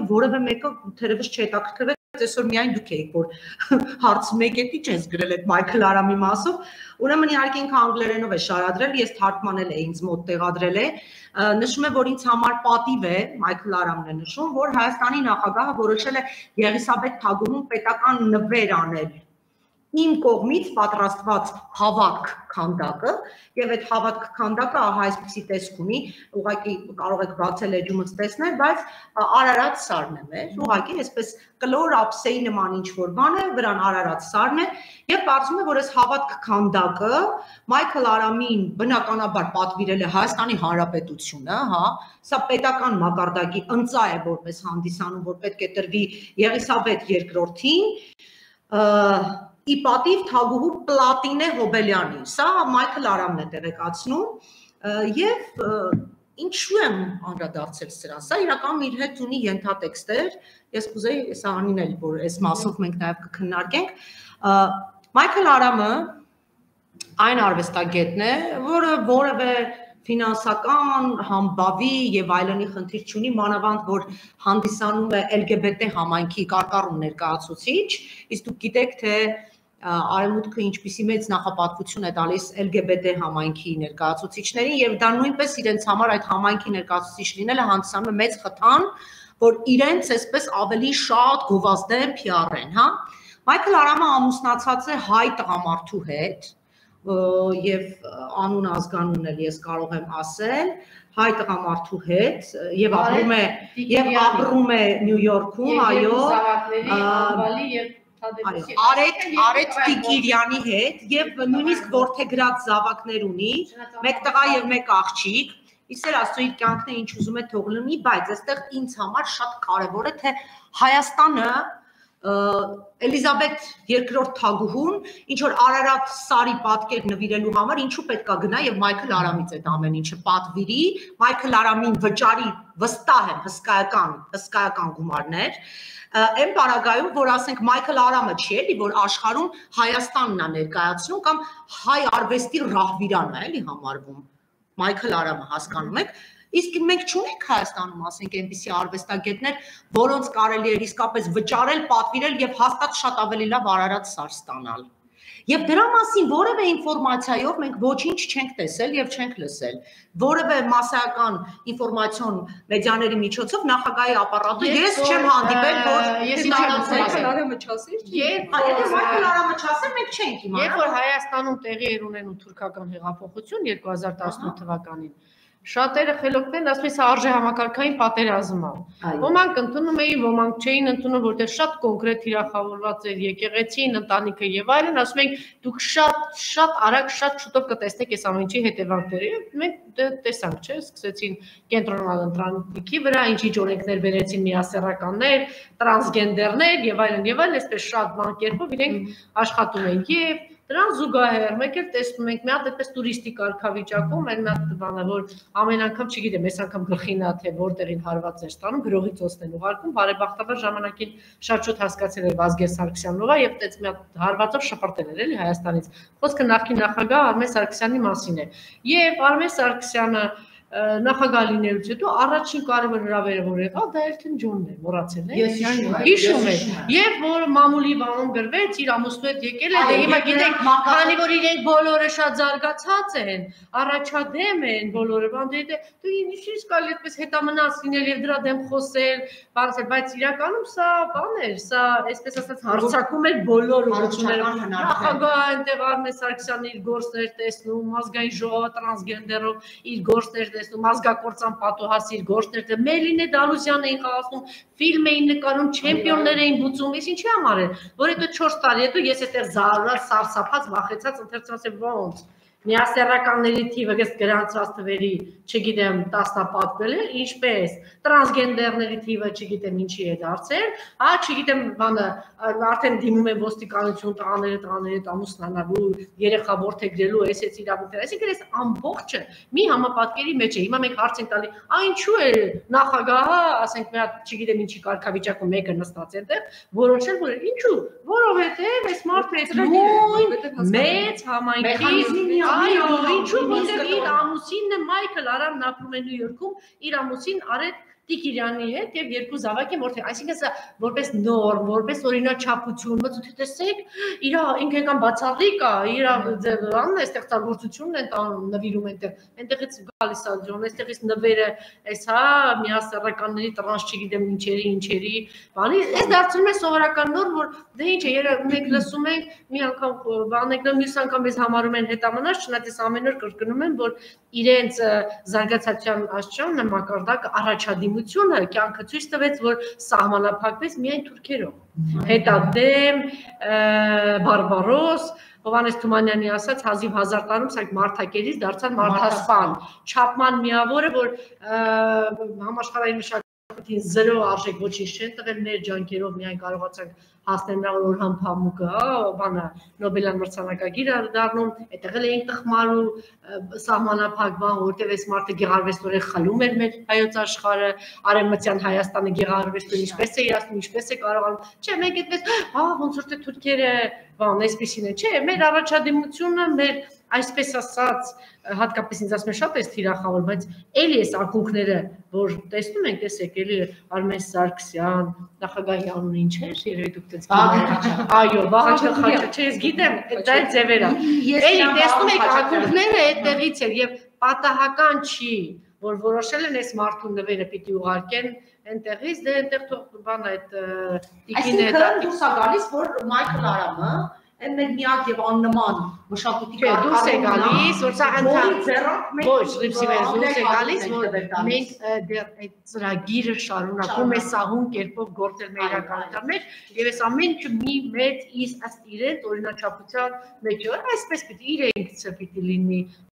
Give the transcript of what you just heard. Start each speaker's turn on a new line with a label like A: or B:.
A: եւ որևէ մեկը թերևս չհետաքրքրվեց այսօր միայն դուք եք որ հարց 1 էտի չես գրել այդ Մայքլ Արամի մասով ուրեմն իհարկե ինքը անգլերենով է շարադրել ես թարգմանել է ինձ մոտ տեղադրել է նշում է որ ինձ համար պատիվ է Մայքլ Արամն է նշում որ Հայաստանի նախագահը որոշել է Եղիսաբեթ Թագուհուն պետական նվեր անել իմ կողմից պատրաստված հավատք քանդակը եւ այդ հավատք քանդակը ահա այսպեսի տեսք ունի ուղղակի կարող եք բացել էջումս տեսնել բայց արարած սարն է մեր ուղղակի այսպես կլոր ափսեի նման ինչ որ բան է վրան արարած սարն է եւ կարծում եմ որ այս հավատք քանդակը Մայքլ Արամին բնականաբար պատվիրել է Հայաստանի Հանրապետությունը հա սա պետական մակարդակի ընծա է որպես հանդիսանում որ պետք է տրվի Եղիսաբեթ երկրորդին ի պատիվ թագուհու Պլատինե Հոբելյանի։ Սա Մայքլ Արամն է տեղեկացնում եւ ինչու եմ անդրադարձել սրան։ Սա իրականում իր հետ ունի ենթատեքստեր։ Ես կուզեի սա անինել, որ այս մասով մենք նաեւ կքննարկենք։ Մայքլ Արամը այն արվեստագետն է, որը որևէ ֆինանսական համբավի եւ այլնի խնդիր չունի մանավանդ որ հանդիսանում է LGBT համայնքի կարկառուն ներկայացուցիչ իսկ դուք գիտեք թե արևմուտքը ինչպիսի մեծ նախապատվություն է տալիս LGBT համայնքի ներկայացուցիչներին եւ դա նույնպես իրենց համար այդ համայնքի ներկայացուցիչ լինելը հանդիսանում է մեծ խթան, որ իրենց այսպես ավելի շատ գովազդեն PR-են, հա։ Մայքլ Արամը ամուսնացած է հայ տղամարդու հետ եւ անուն ազգանունն էլ ես կարող եմ ասել հայ տղամարդու հետ եւ ապրում է եւ ապրում է Նյու Յորքում, այո, եւ Այո, Արետ Արետ Տիկիրյանի հետ եւ նույնիսկ Որթեգրած զավակներ ունի, մեկ տղա եւ մեկ աղջիկ։ Իսեր աստծո իր կյանքն է ինչ ուզում է թող լինի, բայց այստեղ ինձ համար շատ կարեւոր է թե Հայաստանը Էլիզաբեթ երկրորդ թագուհուն ինչ որ Արարատ Սարի պատկեր նվիրելու համար ինչու պետքա գնա եւ Մայքլ Արամից այդ ամեն ինչը պատվիրի, Մայքլ Արամին վճարի վստահ եմ հսկայական հսկայական գումարներ այն պարագայում, որ ասենք Մայքլ Արամը չի էլի, որ աշխարհում Հայաստանն է ներկայացնում կամ հայ արվեստի ռահվիրանն է էլի համարվում։ Մայքլ Արամը հասկանում եք, իսկ մենք չունենք Հայաստանում, ասենք, այնպիսի արվեստագետներ, որոնց կարելի է իսկապես վճարել, պատվիրել եւ հաստատ շատ ավելի լավ արարած սար ստանալ։ Եվ դրա մասին որևէ ինֆորմացիայով մենք ոչինչ չենք տեսել եւ չենք լսել։ Որևէ massական ինֆորմացիոն մեդիաների միջոցով նախագահի ապարատը ես չեմ հանդիպել, որ
B: ես
A: Արամը չասիր։
B: Երբ
A: որ Արամը չասեր, մենք չենք իմանում։
B: Երբ որ Հայաստանում տեղի էր ունենում թուրքական հեղափոխություն 2018 թվականին, Շատերը խելոքներն ասում են, սա արժե համակարգային պատերազմ է։ Ոմանք ընդունում էին, ոմանք չէին ընդունում, որտեղ շատ կոնկրետ թիրախավորված էր եկեղեցին, ընտանիքը եւ այլն, ասում են, դուք շատ շատ արագ, շատ շուտով կտեսնեք այս ամենի հետևանքները։ Մենք դե տեսանք, չէ՞, սկսեցին կենտրոնալ ընտրանիքի վրա, ինչ-ինչ օրենքներ վերեցին միասեռականներ, տրանսգենդերներ եւ այլն եւ այլն, այսպես շատ բան կերպով իրենք աշխատում են եւ Դրան զուգահեռ մեկ էլ տեսնում ենք մի հատ այդպես տուրիստիկ արքավիճակում այն մի հատ բան է որ ամեն անգամ չգիտեմ, այս անգամ գլխին է թե որտեղին հարված է ստանում, գրողի ծոցն են ուղարկում, բարեբախտաբար ժամանակին շատ շուտ հասկացել էր Վազգեր Սարգսյանովա եւ այդպես մի հատ հարվածով շպրտել էր էլի Հայաստանից։ Խոսքը նախկին նախագահ Արմեն Սարգսյանի մասին է։ Եվ Արմեն Սարգսյանը նախագահ լինելուց հետո առաջին կարևոր հրավերը որ եղավ դա Էլթոն Ջոնն է, մոռացել եք։ Հիշում եք։ Եվ որ մամուլի բանում գրվեց, իր ամուսնու հետ եկել է, դե հիմա գիտեք, քանի որ իրենք բոլորը շատ զարգացած են, առաջադեմ են բոլորը, բան դե դու ինչի՞ կարելի այդպես հետամնաց լինել եւ դրա դեմ խոսել, բանսել, բայց իրականում սա բան էր, սա այսպես ասած հարցակում էր բոլոր ուղղությունները։ Նախագահը այնտեղ Արմեն Սարգսյանը իր գործներ տեսնում, ազգային ժողովը տրանսգենդերով իր գործներ տեսնում, ազգակործան պատոհասի իր գործներ դե Մելինե Դալուզյանը էին խաղացնում, ֆիլմ էին նկարում, չեմպիոններ էին բուծում, ես ինչի համար է, որ հետո 4 տարի հետո ես այդտեղ զարված, սարսափած, վախեցած ընթերցած եմ ոնց միասեռականների թիվը ես գրանցված թվերի, չգիտեմ, տասնապատկվել է, ինչպես տրանսգենդերների թիվը, չգիտեմ, ինչի է դարձել, հա, չգիտեմ, բանը արդեն դիմում են ոստիկանություն տղաները, տղաները ամուսնանալու, երեխա ворթեգրելու, այս էս իրավունքները։ Այսինքն այս ամբողջը մի համապատկերի մեջ է։ Հիմա մենք հարց ենք տալի, «Ա ինչու է նախագահը, ասենք, մի հատ, չգիտեմ, ինչի կարգավիճակում մեկը նստած այնտեղ, որոշել, որ ինչու, որովհետև այս մարդը այս նույն մեծ համայնքի Այո, ինչու՞ որտեղ իր ամուսինն է Մայքլ Արամն ապրում է Նյու Յորքում, իր ամուսին Արետ Տիկիրյանի հետ եւ երկու զավակ եմ որտեղ այսինքն սա որպես նորմ, որպես օրինաչափություն, ոնց ու տեսեք, իր ինքը կան բացառիկ է, իր բանն է ստեղծագործությունն են տանում, նվիրում այնտեղ։ Այնտեղից գալիս է ջոն, այստեղից նվերը, այս հա, միասեռականների տրանս չգիտեմ ինչերի, ինչերի, բանի, այս դարձնում է սովորական նոր, որ դե ինչ է, մեկ լսում ենք, մի անգամ բանեկը մյուս անգամ ես համարում են հետամնաց, չնայած ամեն օր կրկնում են, որ իրենց զարգացածության աշխարհն մակարդակը առաջադիմությունը կյանքը ցույց տվեց, որ սահմանափակվեց միայն թուրքերով։ Հետադեմ, բարբարոս, Հովանես Թումանյանի ասած հազիվ 1000 տարում սրանք մարդակերից դարձան մարդասպան։ Չապման միավորը, որ համաշխարհային մշակույթին 0 արժեք ոչինչ չեն տվել, մեր ջանքերով միայն կարողացանք հասնել նրա որ համբամուկը, հա, բանը Նոբելյան մրցանակագիրը դառնում, այդտեղ էլ էին տխմարու սահմանափակման, որտեղ այս մարդը գեղարվեստորեն խլում էր մեր հայոց աշխարհը, արևմտյան Հայաստանը գեղարվեստորեն ինչպես է իրացնում, ինչպես է կարողանում։ Չէ, մենք այդպես, հա, ոնց որ թե թուրքերը, բան, այսպեսին է, չէ, մեր առաջադիմությունը, մեր այսպես ասած հատկապես ինձ ասում է շատ է թիրախավոր, բայց էլի էս ակունքները, որ տեսնում ենք, տեսեք, էլի Արմեն Սարգսյան, նախագահի անունը ինչ էր, երևի դուք դες Այո, Վահագն Խաչը, չէ, ես գիտեմ, դա է ձևերը։ Էլի տեսնում եք ակունքները այդտեղից էր եւ պատահական չի, որ որոշել են այս մարդու նվերը պիտի ուղարկեն այնտեղից, դե այնտեղ թող բան այդ
A: տիկին է դա։ Այսինքն դուրս է գալիս, որ Մայքլ Արամը այն մեր միակ եւ աննման մշակույթի
B: կարգավորումն դուրս է գալիս, որ սա ընդհանուր ոչ, ռիփսիվեր դուրս է գալիս, որ մենք դեռ այդ ծրագիրը շարունակում է սահուն կերպով գործել մեր իրականության մեջ եւ այս ամեն ինչը մի մեծ իս ըստ իրենց օրինաչափության մեջ է, այսպես պիտի իրենք ցը պիտի լինի